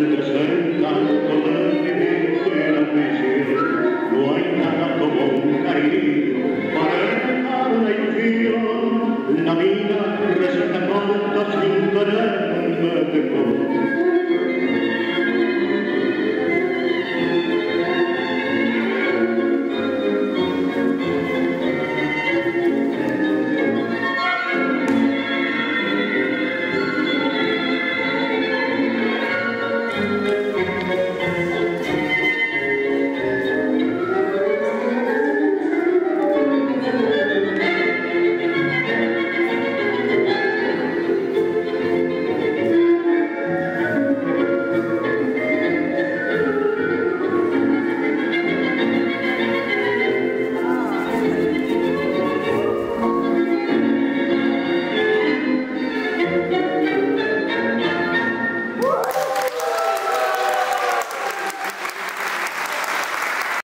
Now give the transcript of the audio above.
La you. presenta